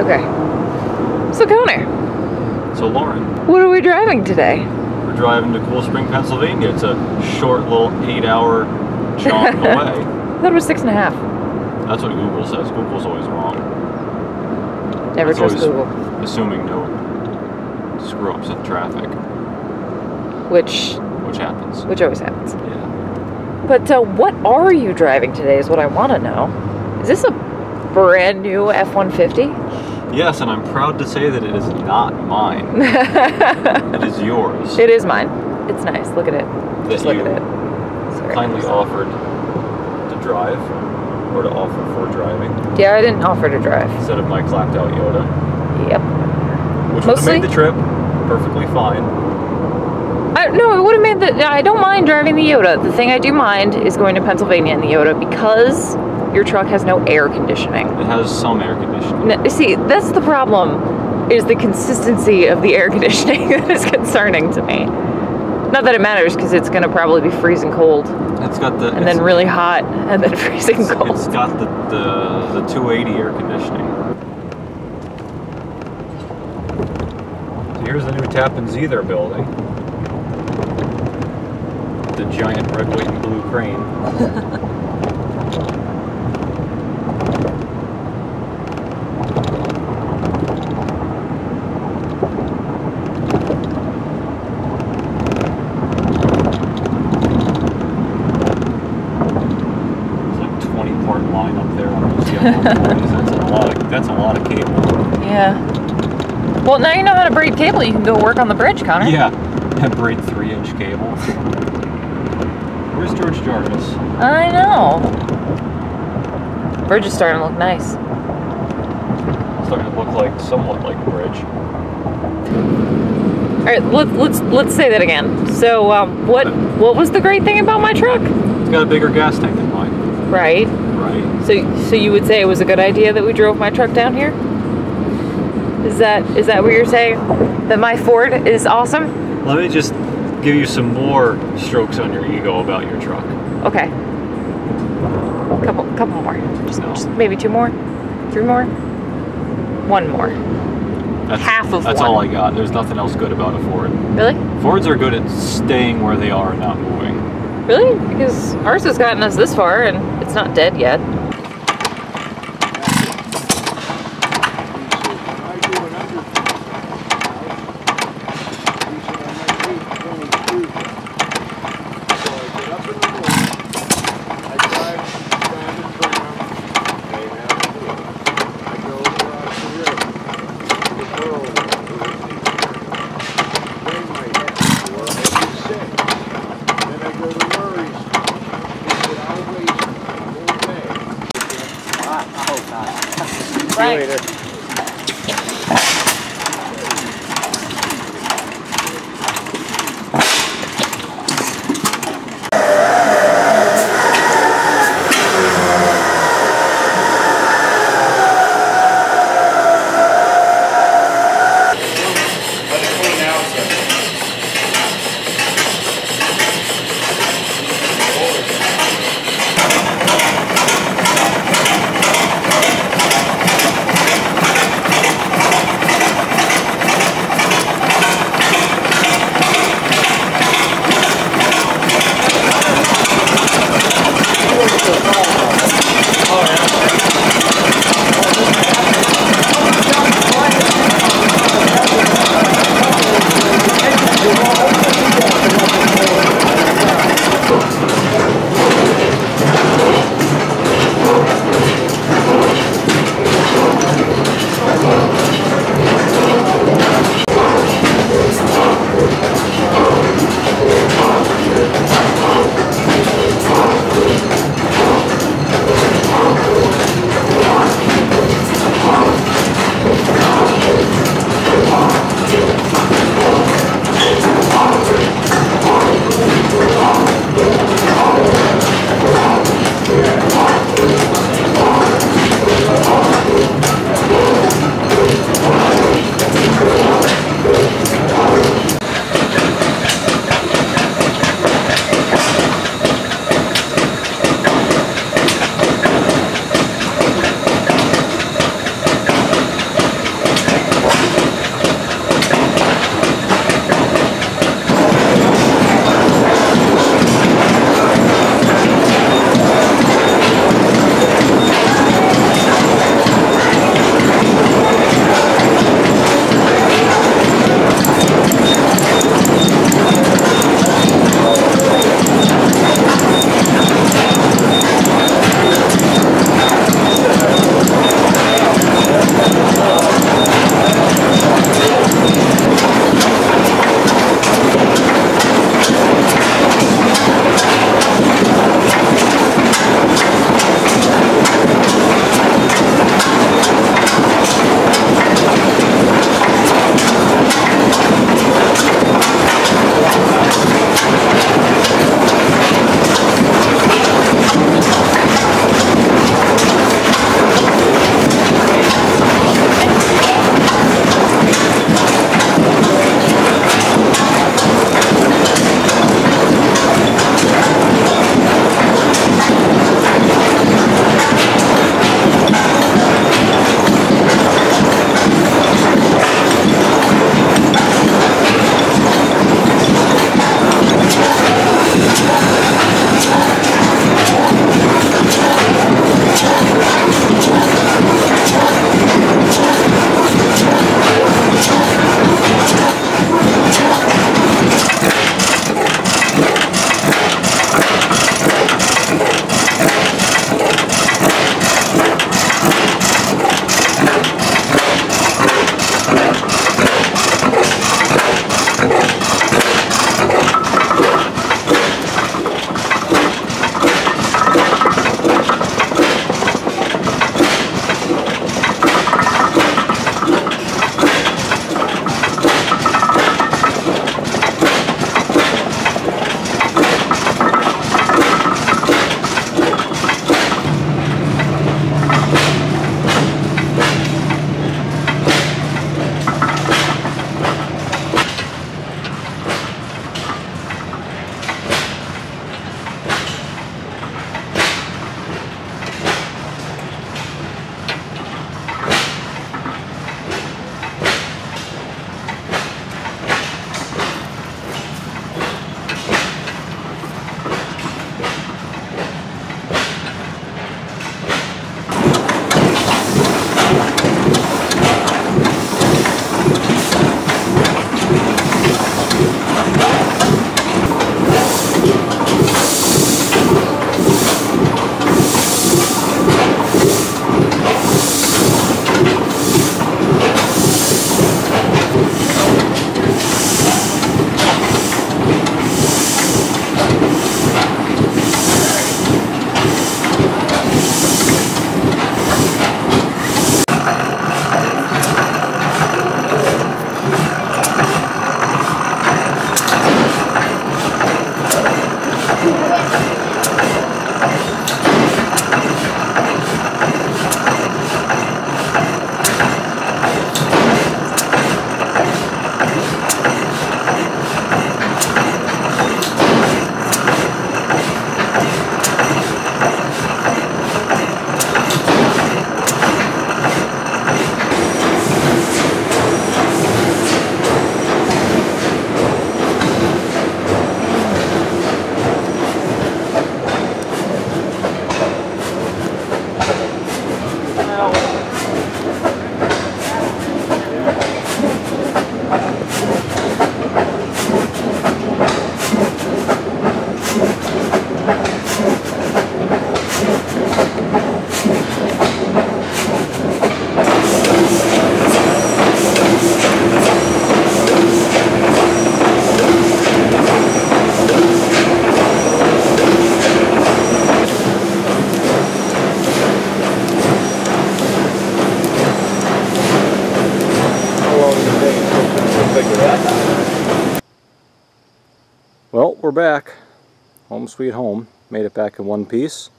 Okay. So Connor, So Lauren, what are we driving today? we're driving to Coolspring, Pennsylvania. It's a short little eight-hour jaunt away. I thought it was six and a half. That's what Google says. Google's always wrong. Never It's trust Google. Assuming no screw-ups in traffic, Which which happens. which always happens. Yeah. But uh, what are you driving today is what I want to know. Is this a brand new F-150? Yes, and I'm proud to say that it is not mine. it is yours. It is mine. It's nice. Look at it. that Just look at it. Sorry. kindly offered to drive, or to offer for driving, Yeah, I didn't offer to drive. instead of my clapped-out Yoda, Yep. which would have made the trip perfectly fine. I, no, it would have made the. I don't mind driving the Yoda. The thing I do mind is going to Pennsylvania in the Yoda because your truck has no air conditioning. It has some air conditioning. N- See, that's the problem. Is the consistency of the air conditioning that is concerning to me. Not that it matters because it's going to probably be freezing cold It's got the and then really hot and then freezing it's- cold. It's got the, the the 280 air conditioning. So here's the new Tappan Zee they're building. The giant red, white, and blue crane. That's a lot of that's a lot of cable. Yeah. Well, now you know how to braid cable. You can go work on the bridge, Connor. Yeah, braid three inch cable. Where's George Jarvis? I know. Bridge is starting to look nice. Starting to look like somewhat like a bridge. All right, let, let's let's say that again. So, um, what what was the great thing about my truck? It's got a bigger gas tank than mine. Right. Right. So, so you would say it was a good idea that we drove my truck down here? Is that is that what you're saying? That my Ford is awesome? Let me just give you some more strokes on your ego about your truck. Okay. Couple couple more. Just, No. just maybe two more, three more, one more. That's, Half of That's one. all I got. There's nothing else good about a Ford. Really? Fords are good at staying where they are and not moving. Really? Because ours has gotten us this far and it's not dead yet. Thanks. See you later. Right. we're back. Home sweet home. Made it back in one piece.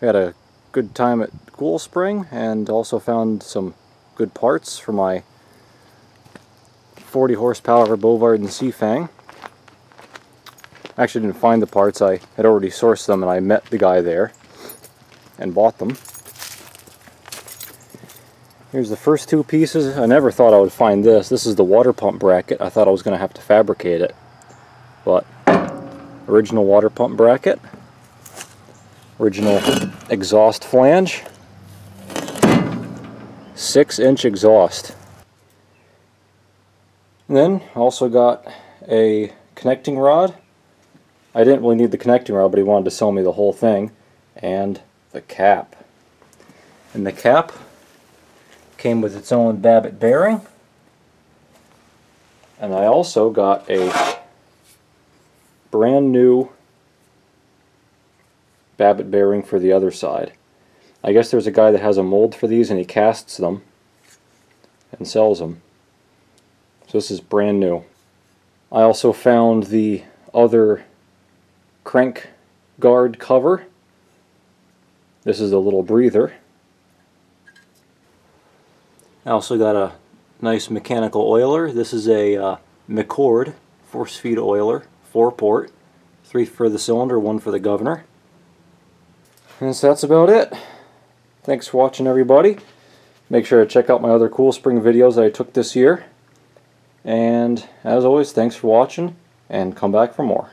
We had a good time at Coolspring and also found some good parts for my 40 horsepower Bovaird and Seyfang. I actually didn't find the parts, I had already sourced them and I met the guy there and bought them. Here's the first two pieces. I never thought I would find this. This is the water pump bracket. I thought I was going to have to fabricate it. But original water pump bracket, original exhaust flange, 6 inch exhaust. And then also got a connecting rod. I didn't really need the connecting rod, but he wanted to sell me the whole thing. And the cap. And the cap came with its own Babbitt bearing. And I also got a brand new Babbitt bearing for the other side. I guess there's a guy that has a mold for these and he casts them and sells them. So this is brand new. I also found the other crank guard cover. This is a little breather. I also got a nice mechanical oiler. This is a uh, McCord force feed oiler, four port, three for the cylinder, one for the governor. And so that's about it. Thanks for watching everybody. Make sure to check out my other Coolspring videos that I took this year. And as always, thanks for watching and come back for more.